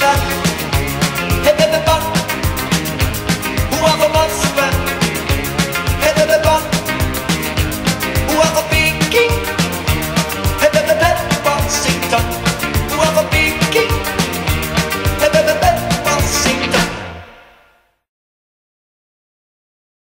that